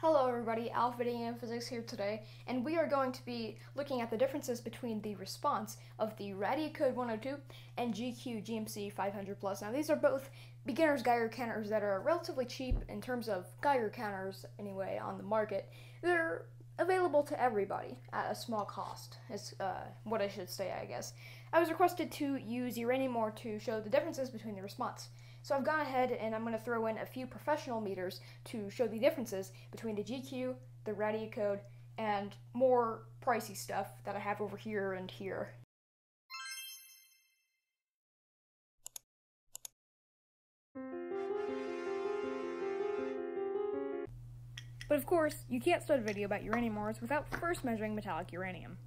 Hello everybody, Alpha and Physics here today, and we are going to be looking at the differences between the response of the Radiacode 102 and GQ GMC 500 Plus. Now these are both beginner's Geiger counters that are relatively cheap in terms of Geiger counters anyway on the market. They're available to everybody at a small cost, is uh, what I should say I guess. I was requested to use Uranium to show the differences between the response. So I've gone ahead and I'm going to throw in a few professional meters to show the differences between the GQ, the Radiacode, and more pricey stuff that I have over here and here. But of course, you can't start a video about uranium ores without first measuring metallic uranium.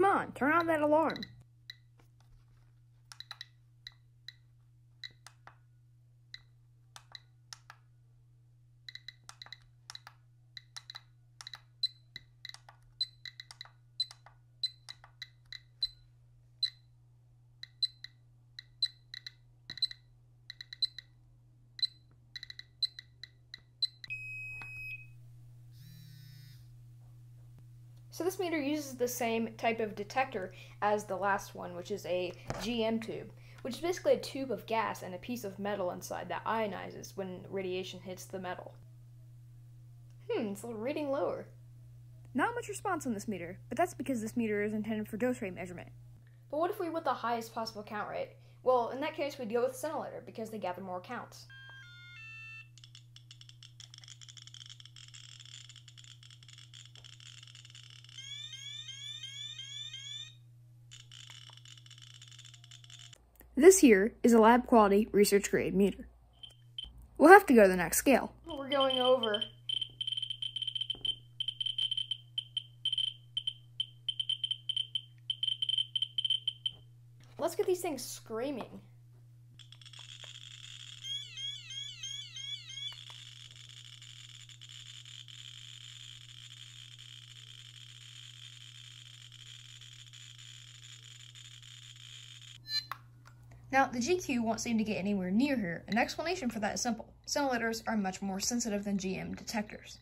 Come on, turn on that alarm. So this meter uses the same type of detector as the last one, which is a GM tube, which is basically a tube of gas and a piece of metal inside that ionizes when radiation hits the metal. Hmm, it's reading lower. Not much response on this meter, but that's because this meter is intended for dose rate measurement. But what if we want the highest possible count rate? Well, in that case, we'd go with scintillator because they gather more counts. This here is a lab quality research grade meter. We'll have to go to the next scale. We're going over. Let's get these things screaming. Now, the GQ won't seem to get anywhere near here. An explanation for that is simple. Scintillators are much more sensitive than GM detectors.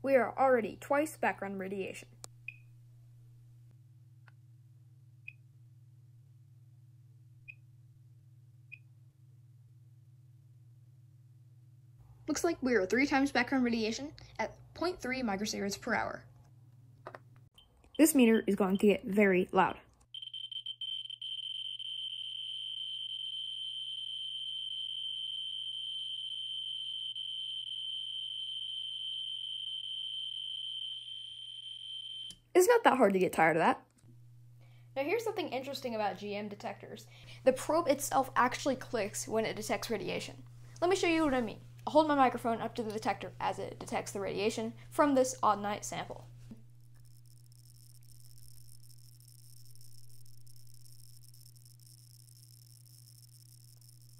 We are already twice background radiation. Looks like we are three times background radiation at 0.3 microsieverts per hour. This meter is going to get very loud. It's not that hard to get tired of that. Now here's something interesting about GM detectors. The probe itself actually clicks when it detects radiation. Let me show you what I mean. I'll hold my microphone up to the detector as it detects the radiation from this autunite sample.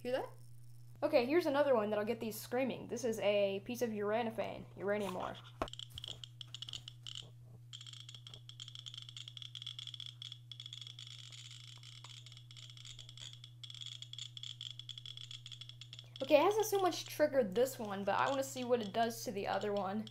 Hear that? Okay, here's another one that'll get these screaming. This is a piece of uranophane, uranium ore. Okay, it hasn't so much triggered this one, but I want to see what it does to the other one.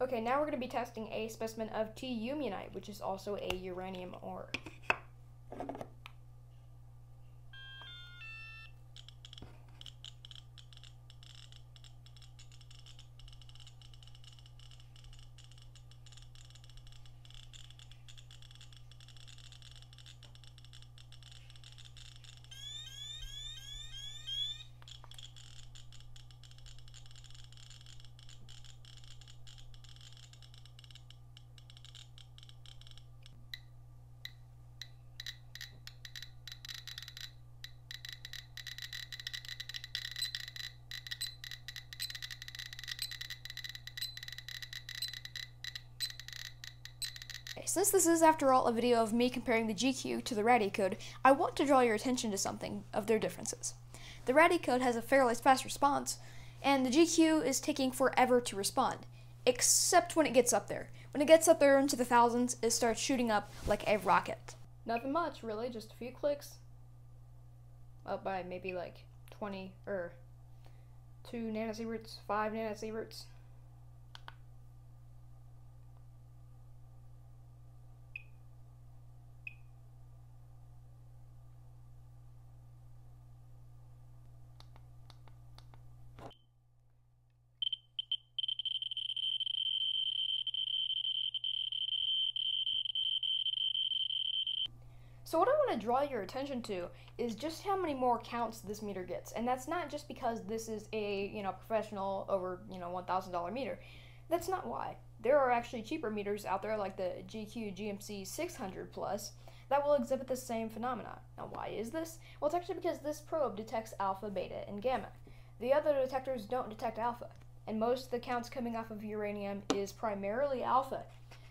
Okay, now we're going to be testing a specimen of tyuyamunite, which is also a uranium ore. Since this is, after all, a video of me comparing the GQ to the Radiacode, I want to draw your attention to something of their differences. The Radiacode has a fairly fast response, and the GQ is taking forever to respond, except when it gets up there. When it gets up there into the thousands, it starts shooting up like a rocket. Nothing much, really, just a few clicks. Up by maybe like 20 or 2 nanosieverts, 5 nanosieverts. So what I want to draw your attention to is just how many more counts this meter gets. And that's not just because this is a, you know, professional over, you know, $1,000 meter. That's not why. There are actually cheaper meters out there like the GQ GMC 600 Plus that will exhibit the same phenomena. Now why is this? Well, it's actually because this probe detects alpha, beta, and gamma. The other detectors don't detect alpha, and most of the counts coming off of uranium is primarily alpha.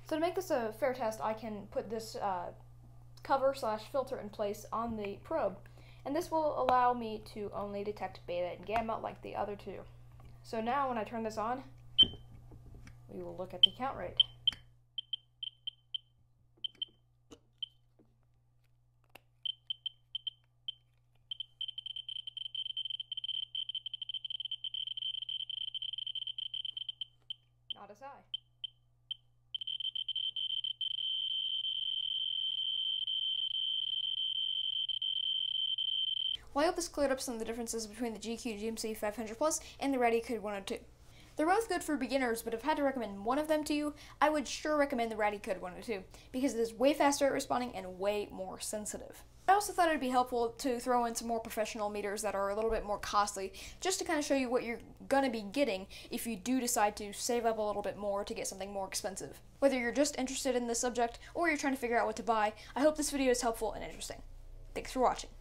So to make this a fair test, I can put this uh, cover slash filter in place on the probe, and this will allow me to only detect beta and gamma like the other two. So now when I turn this on, we will look at the count rate. Not as high. Well, I hope this cleared up some of the differences between the GQ GMC 500 Plus and the Radiacode 102. They're both good for beginners, but if I had to recommend one of them to you, I would sure recommend the Radiacode 102 because it is way faster at responding and way more sensitive. I also thought it'd be helpful to throw in some more professional meters that are a little bit more costly, just to kind of show you what you're gonna be getting if you do decide to save up a little bit more to get something more expensive. Whether you're just interested in this subject or you're trying to figure out what to buy, I hope this video is helpful and interesting. Thanks for watching.